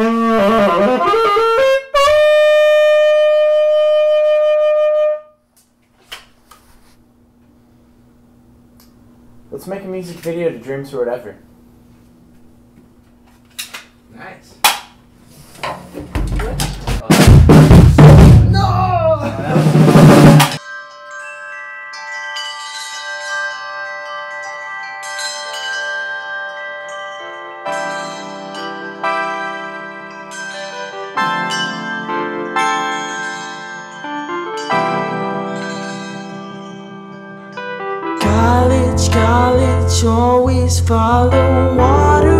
Let's make a music video to Dreams or Whatever. College, always follow water.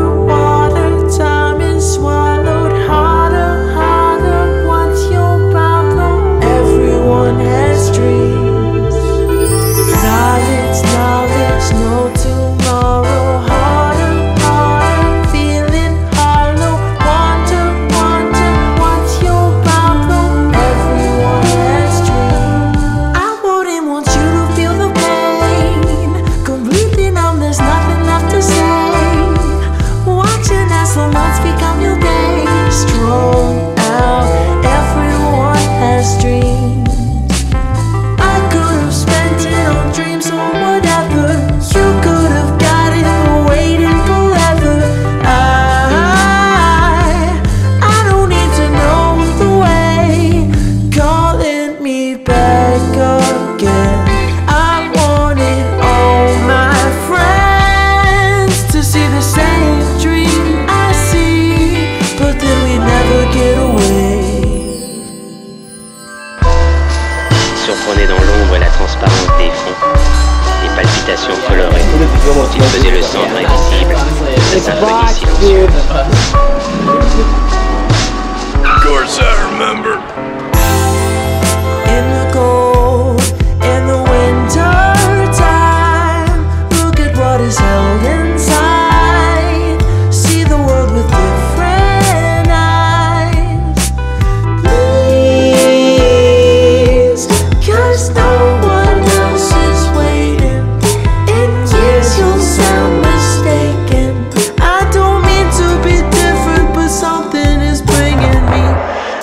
Become your. Strung out, everyone has dreams. I could have spent it on dreams or whatever. You could have got it waiting forever. I, I don't need to know the way. Calling me back again. I wanted all my friends to see the same dream surprenait dans l'ombre la transparence des fonds, les palpitations colorées, il faisait le sang invisible de sa symphonie silencieuse. Of course I remember.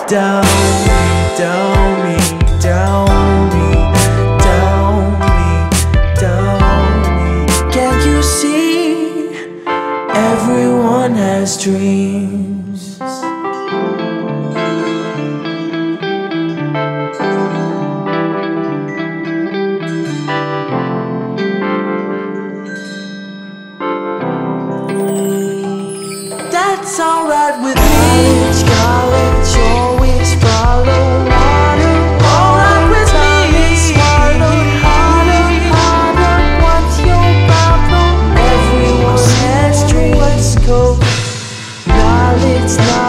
down me, down me, down me, down me, down me. Can't you see? Everyone has dreams. That's alright with me. last night.